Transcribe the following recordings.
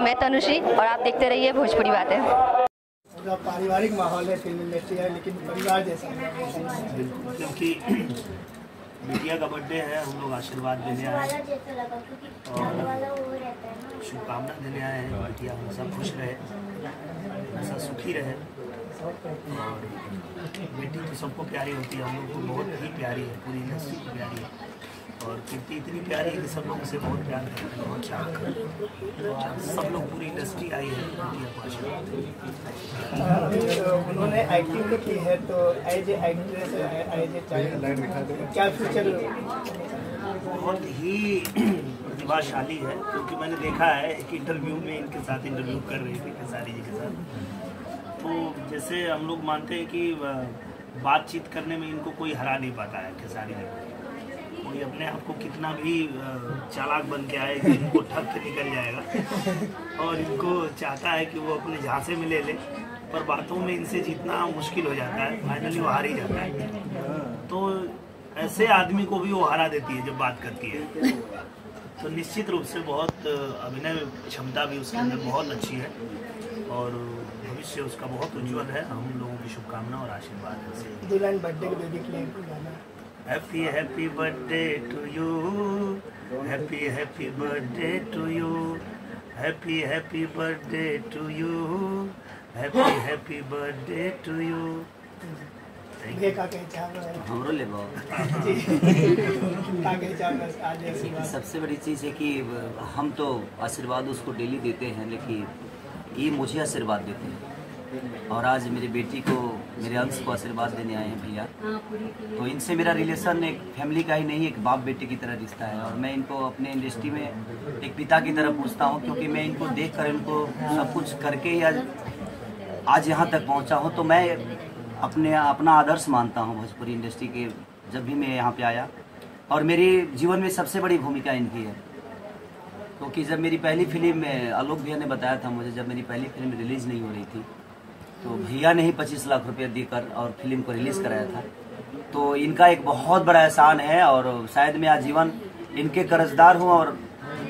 मैं तनुश्री और आप देखते रहिए भोजपुरी बातें। पारिवारिक माहौल है फ़िल्म इंडस्ट्री है लेकिन परिवार जैसा है। क्योंकि बिटिया का बर्थडे है हम लोग आशीर्वाद देने आए हैं। और शुभकामना देने आए हैं बिटिया हमेशा खुश रहे हमेशा सुखी रहे। और बेटी तो सबको प्यारी होती है हम लोग को बहुत ही प्यारी है पूरी इंडस्ट्री को प्यारी है। और कीर्ति इतनी प्यारी है कि सब लोग उसे बहुत प्यार करते हैं। बहुत चाहते हैं सब लोग पूरी इंडस्ट्री आई है। उन्होंने एक्टिंग तो की है तो as a actress as a child क्या फ्यूचर बहुत ही प्रतिभाशाली है क्योंकि मैंने देखा है एक इंटरव्यू में इनके साथ इंटरव्यू कर रही थी खेसारी जी के साथ। तो जैसे हम लोग मानते हैं कि बातचीत करने में इनको कोई हरा नहीं पाता है खेसारी जी। को कोई अपने आप को कितना भी चालाक बन के आए इनको ठग के निकल जाएगा। और इनको चाहता है कि वो अपने झांसे में ले ले, पर बातों में इनसे जीतना मुश्किल हो जाता है फाइनली वो हार ही जाता है। तो ऐसे आदमी को भी वो हरा देती है जब बात करती है। तो निश्चित रूप से बहुत अभिनय क्षमता भी उसके अंदर बहुत अच्छी है, और भविष्य उसका बहुत उज्जवल है। हम लोगों की शुभकामना और आशीर्वाद है। दुल्हन बर्थडे के लिए गाना? Happy happy birthday to you happy happy birthday to you happy happy birthday to you happy happy birthday to you ये का कहे चाहब हमरो लेबो जी। का कहे चाहब आज आशीर्वाद सबसे बड़ी चीज़ है कि हम तो आशीर्वाद उसको डेली देते हैं लेकिन ये मुझे आशीर्वाद देते हैं। और आज मेरी बेटी को मेरे अंश को आशीर्वाद देने आए हैं भैया। तो इनसे मेरा रिलेशन एक फैमिली का ही नहीं एक बाप बेटे की तरह रिश्ता है। और मैं इनको अपने इंडस्ट्री में एक पिता की तरह पूछता हूँ क्योंकि मैं इनको देख कर इनको सब कुछ करके ही आज आज यहाँ तक पहुँचा हूँ तो मैं अपने अपना आदर्श मानता हूँ भोजपुरी इंडस्ट्री के जब भी मैं यहाँ पे आया। और मेरे जीवन में सबसे बड़ी भूमिका इनकी है। क्योंकि तो जब मेरी पहली फ़िल्म में आलोक भैया ने बताया था मुझे जब मेरी पहली फ़िल्म रिलीज़ नहीं हो रही थी तो भैया ने ही पच्चीस लाख रुपए देकर और फ़िल्म को रिलीज़ कराया था। तो इनका एक बहुत बड़ा एहसान है और शायद मैं आजीवन इनके कर्जदार हूँ और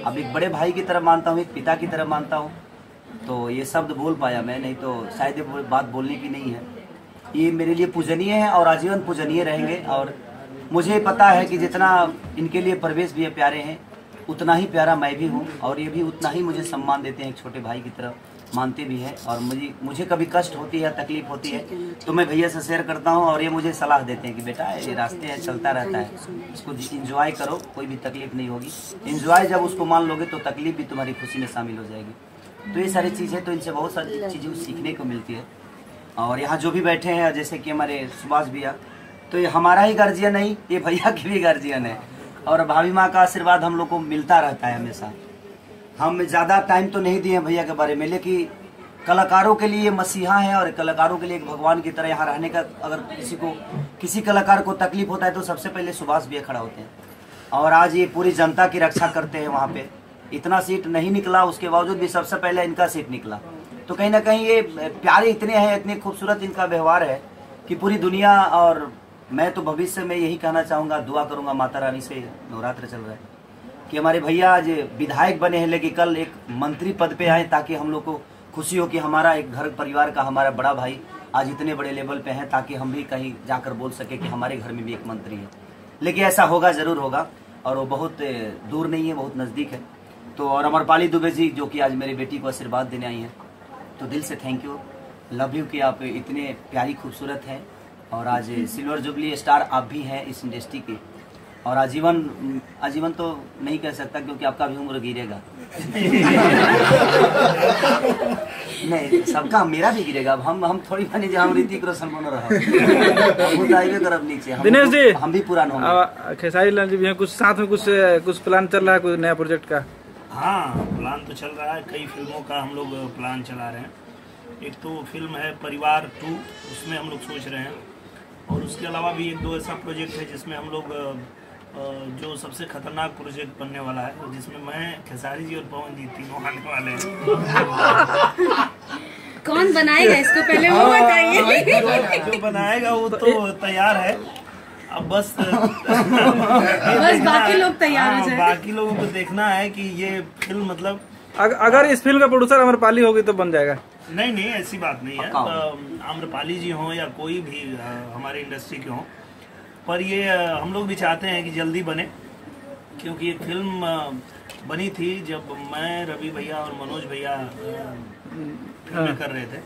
अब एक बड़े भाई की तरह मानता हूँ, एक पिता की तरह मानता हूँ। तो ये शब्द बोल पाया मैं, नहीं तो शायद ये बात बोलने की नहीं है। ये मेरे लिए पूजनीय है और आजीवन पूजनीय रहेंगे और मुझे पता है कि जितना इनके लिए प्रवेश भी प्यारे हैं, उतना ही प्यारा मैं भी हूँ और ये भी उतना ही मुझे सम्मान देते हैं एक छोटे भाई की तरह। मानते भी हैं और मुझे मुझे कभी कष्ट होती है तकलीफ़ होती है तो मैं भैया से शेयर करता हूँ और ये मुझे सलाह देते हैं कि बेटा ये रास्ते हैं चलता रहता है। इसको इंजॉय करो कोई भी तकलीफ़ नहीं होगी। इंजॉय जब उसको मान लोगे तो तकलीफ़ भी तुम्हारी खुशी में शामिल हो जाएगी। तो ये सारी चीज़ें तो इनसे बहुत सारी चीज़ें सीखने को मिलती है। और यहाँ जो भी बैठे हैं जैसे कि हमारे सुभाष भैया तो ये हमारा ही गार्जियन नहीं ये भैया की भी गार्जियन है। और भाभी माँ का आशीर्वाद हम लोग को मिलता रहता है हमेशा। हम ज़्यादा टाइम तो नहीं दिए भैया के बारे में, लेकिन कलाकारों के लिए मसीहा है और कलाकारों के लिए एक भगवान की तरह यहाँ रहने का अगर किसी को, किसी कलाकार को तकलीफ़ होता है तो सबसे पहले सुभाष भैया खड़ा होते हैं। और आज ये पूरी जनता की रक्षा करते हैं वहाँ पे। इतना सीट नहीं निकला, उसके बावजूद भी सबसे पहले इनका सीट निकला। तो कहीं ना कहीं ये प्यारे इतने हैं, इतने खूबसूरत इनका व्यवहार है कि पूरी दुनिया और मैं तो भविष्य में यही कहना चाहूँगा, दुआ करूँगा माता रानी से, नवरात्र चल रहा है। कि हमारे भैया आज विधायक बने हैं, लेकिन कल एक मंत्री पद पे आए ताकि हम लोग को खुशी हो कि हमारा एक घर परिवार का हमारा बड़ा भाई आज इतने बड़े लेवल पे है ताकि हम भी कहीं जाकर बोल सके कि हमारे घर में भी एक मंत्री है। लेकिन ऐसा होगा, ज़रूर होगा, और वो बहुत दूर नहीं है, बहुत नज़दीक है। तो और अमरपाली दुबे जी, जो कि आज मेरी बेटी को आशीर्वाद देने आई हैं तो दिल से थैंक यू लव यू कि आप इतने प्यारी, खूबसूरत हैं, और आज सिल्वर जुबली स्टार आप भी हैं इस इंडस्ट्री के। और आजीवन आजीवन तो नहीं कह सकता क्योंकि आपका भी उम्र गिरेगा। नहीं सबका मेरा भी गिरेगा। अब हम हम थोड़ी बने जो हम ऋतिक रोशन बनो रहा। तरफ़ नीचे हम दिनेश जी। हम भी पूरा होंगे। खेसारी लाल जी भी हैं कुछ साथ में कुछ कुछ प्लान चल रहा है कुछ नया प्रोजेक्ट का? हाँ प्लान तो चल रहा है। कई फ़िल्मों का हम लोग प्लान चला रहे हैं। एक तो फ़िल्म है परिवार टू उसमें हम लोग सोच रहे हैं। और उसके अलावा भी एक दो ऐसा प्रोजेक्ट है जिसमें हम लोग जो सबसे खतरनाक प्रोजेक्ट बनने वाला है जिसमें मैं खेसारी जी और पवन जी तीनों आने वाले हैं। कौन बनाएगा? इसको पहले वो बताइए। जो बनाएगा वो तो तैयार है। अब बस बस बाकी लोग तैयार हो हाँ, जाए बाकी लोगों को देखना है कि ये फ़िल्म मतलब अग- अगर इस फ़िल्म का प्रोड्यूसर अमरपाली होगी तो बन जाएगा। नहीं नहीं ऐसी बात नहीं है। पक्का हो। अ, आम्रपाली जी हों या कोई भी हमारे इंडस्ट्री के हों पर ये हम लोग भी चाहते हैं कि जल्दी बने क्योंकि एक फ़िल्म बनी थी जब मैं रवि भैया और मनोज भैया फ़िल्में कर रहे थे।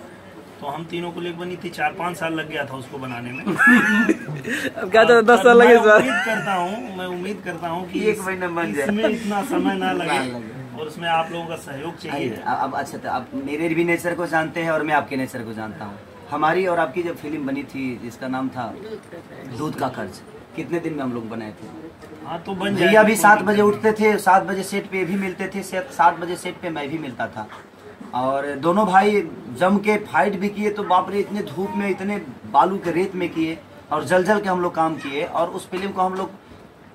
तो हम तीनों को लेकर बनी थी चार पाँच साल लग गया था उसको बनाने में। अब क्या चाहते दस साल लगे मैं उम्मीद करता हूँ मैं उम्मीद करता हूँ कि एक महीना बन जाए। इसमें इतना समय ना लगे लगे। और उसमें आप लोगों का सहयोग चाहिए। अब अच्छा तो आप मेरे भी नेचर को जानते हैं और मैं आपके नेचर को जानता हूँ। हमारी और आपकी जब फ़िल्म बनी थी जिसका नाम था दूध का कर्ज कितने दिन में हम लोग बनाए थे? हाँ तो बन भैया भी सात बजे उठते थे सात बजे सेट पे भी मिलते थे सात बजे सेट पे मैं भी मिलता था। और दोनों भाई जम के फाइट भी किए तो बाप रे इतने धूप में इतने बालू के रेत में किए और जल जल के हम लोग काम किए और उस फ़िल्म को हम लोग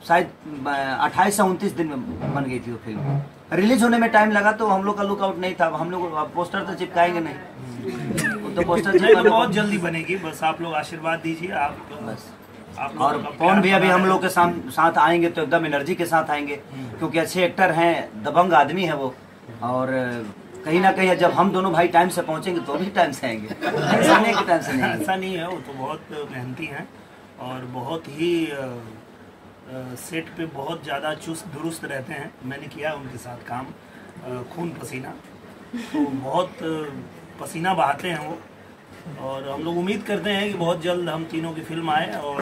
शायद अट्ठाईस से उनतीस दिन में बन गई थी वो फ़िल्म। रिलीज़ होने में टाइम लगा तो हम लोग का लुकआउट नहीं था। हम लोग पोस्टर तो चिपकाएँगे नहीं। तो पोस्टर नहीं तो बहुत जल्दी बनेगी बस आप लोग आशीर्वाद दीजिए आप बस। आप और पवन भैया भी बना हम लोग के साथ आएँगे तो एकदम एनर्जी के साथ आएँगे क्योंकि अच्छे एक्टर हैं दबंग आदमी है वो। और कहीं ना कहीं जब हम दोनों भाई टाइम से पहुँचेंगे तो भी टाइम से आएँगे। ऐसा नहीं है कि टाइम से नहीं ऐसा नहीं है वो तो बहुत मेहनती हैं और बहुत ही सेट पे बहुत ज़्यादा चुस्त दुरुस्त रहते हैं। मैंने किया उनके साथ काम खून पसीना। तो बहुत पसीना बहाते हैं वो। और हम लोग उम्मीद करते हैं कि बहुत जल्द हम तीनों की फ़िल्म आए और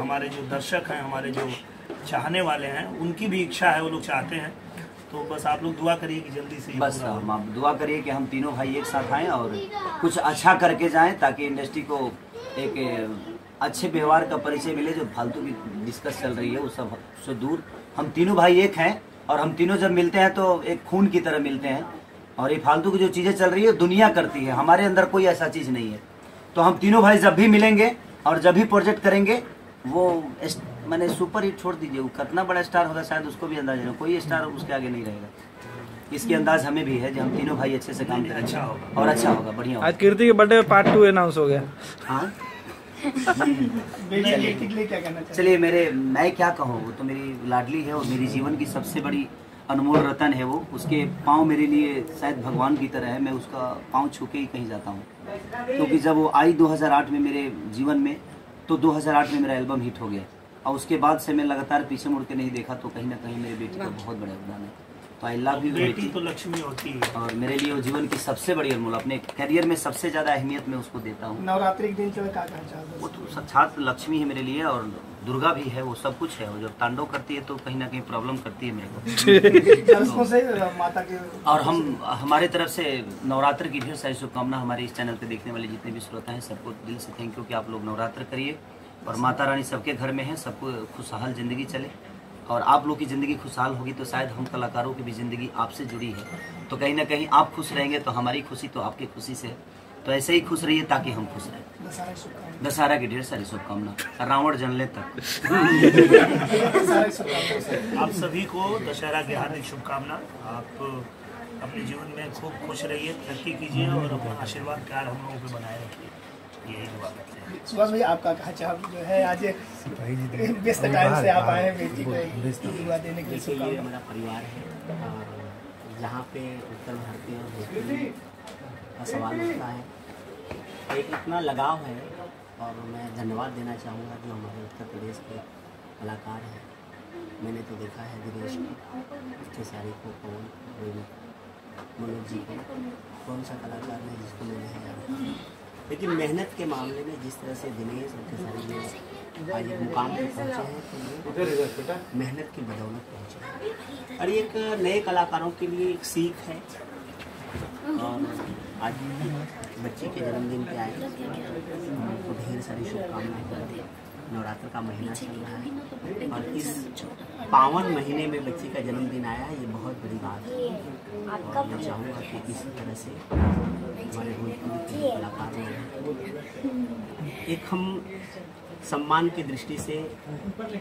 हमारे जो दर्शक हैं हमारे जो चाहने वाले हैं उनकी भी इच्छा है वो लोग चाहते हैं। तो बस आप लोग दुआ करिए कि जल्दी से बस हम आप दुआ करिए कि हम तीनों भाई एक साथ आएँ और कुछ अच्छा करके जाएँ ताकि इंडस्ट्री को एक अच्छे व्यवहार का परिचय मिले जो फालतू की डिस्कस चल रही है वो सबसे दूर। हम तीनों भाई एक हैं और हम तीनों जब मिलते हैं तो एक खून की तरह मिलते हैं। और ये फालतू की जो चीज़ें चल रही है दुनिया करती है। हमारे अंदर कोई ऐसा चीज़ नहीं है। तो हम तीनों भाई जब भी मिलेंगे और जब भी प्रोजेक्ट करेंगे वो मैंने सुपर हिट छोड़ दीजिए। वो कितना बड़ा स्टार होगा शायद उसको भी अंदाज़ा नहीं कोई स्टार उसके आगे नहीं रहेगा। इसके अंदाज हमें भी है जो हम तीनों भाई अच्छे से काम करेंगे। अच्छा होगा। और अच्छा होगा बढ़िया होगा। आज कीर्ति के बर्थडे में पार्ट टू अनाउंस हो गया। हाँ? चलिए मेरे मैं क्या कहूँ? वो तो मेरी लाडली है और मेरी जीवन की सबसे बड़ी अनमोल रतन है वो। उसके पाँव मेरे लिए शायद भगवान की तरह है। मैं उसका पाँव छू के ही कहीं जाता हूँ। क्योंकि जब वो आई 2008 में मेरे जीवन में तो 2008 में मेरा एल्बम हिट हो गया। और उसके बाद से मैं लगातार पीछे मुड़ के नहीं देखा तो कहीं ना कहीं मेरे बेटी का बहुत बड़ा योगदान है। तो आई लव यू बेटी तो लक्ष्मी होती है। और मेरे लिए वो जीवन की सबसे बड़ी अनमोल अपने करियर में सबसे ज़्यादा अहमियत मैं उसको देता हूँ। नवरात्रि के दिन जो क्या कहना चाहते वो तो साक्षात लक्ष्मी है मेरे लिए और दुर्गा भी है वो सब कुछ है वो जब तांडव करती है तो कहीं ना कहीं प्रॉब्लम करती है मेरे को। से माता के और हम हमारे तरफ़ से नवरात्र की ढेर सारी शुभकामना हमारे इस चैनल पे देखने वाले जितने भी श्रोता हैं सबको दिल से थैंक यू कि आप लोग नवरात्र करिए। और माता रानी सबके घर में है सबको खुशहाल ज़िंदगी चले। और आप लोग की ज़िंदगी खुशहाल होगी तो शायद हम कलाकारों की भी ज़िंदगी आपसे जुड़ी है। तो कहीं ना कहीं आप खुश रहेंगे तो हमारी खुशी तो आपकी खुशी से है। तो ऐसे ही खुश रहिए ताकि हम खुश रहें। दशहरा की की ढेर सारी शुभकामना। रावण जनले तक की आप सभी को दशहरा की हार्दिक शुभकामना। आप अपने जीवन में खूब खुश रहिए तरक्की कीजिए और अपना आशीर्वाद प्यार हम लोगों पे बनाए रखिए। यही दुआ करते हैं। सुभाष भाई आपका कहा चाह जो है आज व्यस्त टाइम से आप आए हैं बेटी को दुआ देने के लिए परिवार है और जहाँ पे उत्तर भारतीय का सवाल उठता है एक इतना लगाव है और मैं धन्यवाद देना चाहूँगा जो हमारे उत्तर प्रदेश के कलाकार हैं। मैंने तो देखा है दिनेश को खेसारी को पवन मनोज जी को कौन सा कलाकार है जिसको मैं नहीं जानता लेकिन मेहनत के मामले में जिस तरह से दिनेश और खेसारी जी आज एक मुकाम पे पहुँचे हैं तो मेहनत की बदौलत पहुँचे हैं। और एक नए कलाकारों के लिए एक सीख है। और आज भी बच्चे के जन्मदिन पे आए उनको ढेर सारी शुभकामनाएँ करते नवरात्र का महीना चल रहा है। और इस पावन महीने में बच्चे का जन्मदिन आया, ये बहुत बड़ी बात है। और मैं चाहूँगा कि इसी तरह से हमारे भोजपुरी कलाकार एक हम सम्मान की दृष्टि से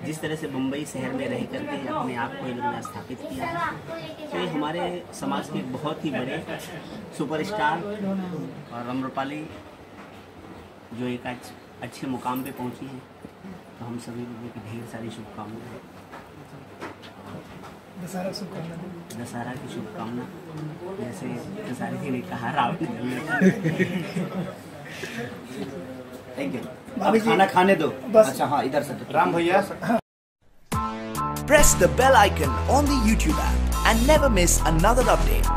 जिस तरह से मुंबई शहर में रह करके अपने आप को इन लोगों स्थापित किया है तो ये हमारे समाज के बहुत ही बड़े सुपरस्टार और अम्रपाली जो एक आज अच्छे मुकाम पे पहुँची हैं तो हम सभी लोगों की ढेर सारी शुभकामनाएँ। दशहरा की शुभकामना दशहरा की शुभकामना जैसे दशहरे जी ने कहा रावण थैंक यू भाभी जी- खाना खाने दो बस। अच्छा हाँ इधर से राम भैया Press the bell icon on the YouTube app and never miss another update.